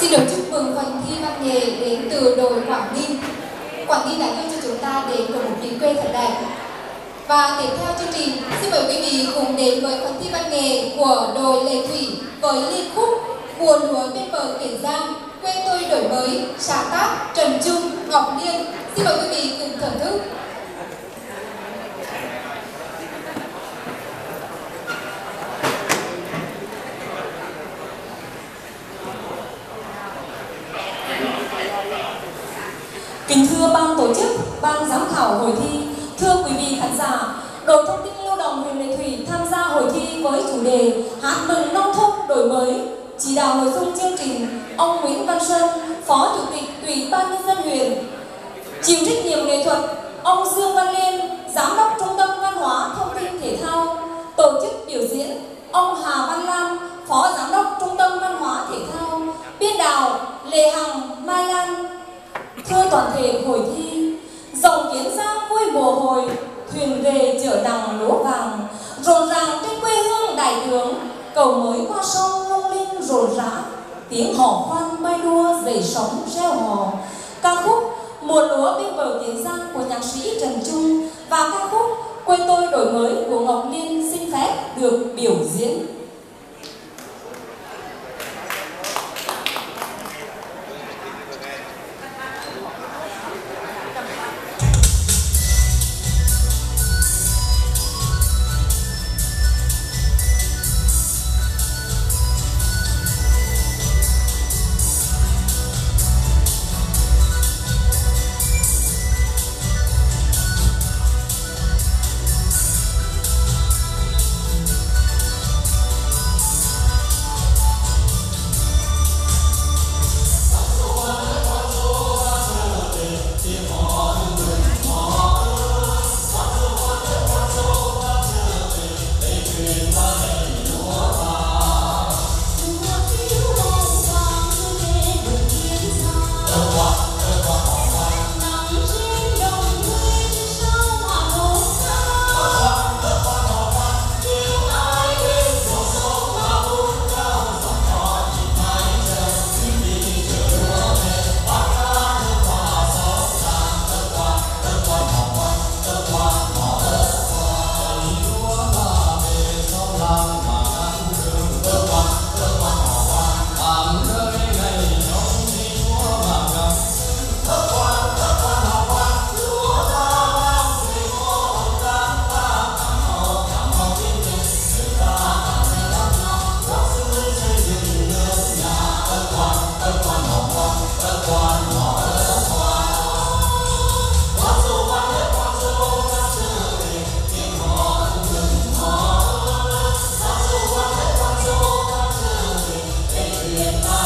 Xin được chúc mừng phần thi văn nghệ đến từ đội Quảng Ninh. Quảng Ninh đã đưa cho chúng ta đến được một miền quê thật đẹp. Và tiếp theo chương trình, xin mời quý vị cùng đến với phần thi văn nghệ của đội Lệ Thủy với liên khúc Mùa lúa bên bờ Kiển Giang, quê tôi đổi mới, sáng tác Trần Trung, Ngọc Liên. Xin mời quý vị cùng thưởng thức. Kính thưa ban tổ chức, ban giám khảo hội thi, thưa quý vị khán giả, đội thông tin lưu động huyện Lệ Thủy tham gia hội thi với chủ đề Hát mừng nông thôn đổi mới. Chỉ đạo nội dung chương trình, ông Nguyễn Văn Sơn, Phó Chủ tịch Ủy ban nhân dân huyện. Chịu trách nhiệm nghệ thuật, ông Dương Văn Liên, Giám đốc Trung tâm Văn hóa Thông tin Thể thao. Tổ chức biểu diễn, ông Hà Văn Lam, Phó Giám đốc Trung tâm Văn hóa Thể thao. Biên đạo, Lê Hằng, Mai Lan, Thưa toàn thể hội thi, dòng kiến giang vui mùa hồi, thuyền về chở nặng lúa vàng, rộn ràng trên quê hương đại tướng, cầu mới qua sông lung linh rộn rã, tiếng hò khoan bay đua dậy sóng reo hò. Ca khúc Mùa lúa bên bờ Kiến Giang của nhạc sĩ Trần Trung và ca khúc Quê tôi đổi mới của Ngọc Liên xin phép được biểu diễn. Yeah. are.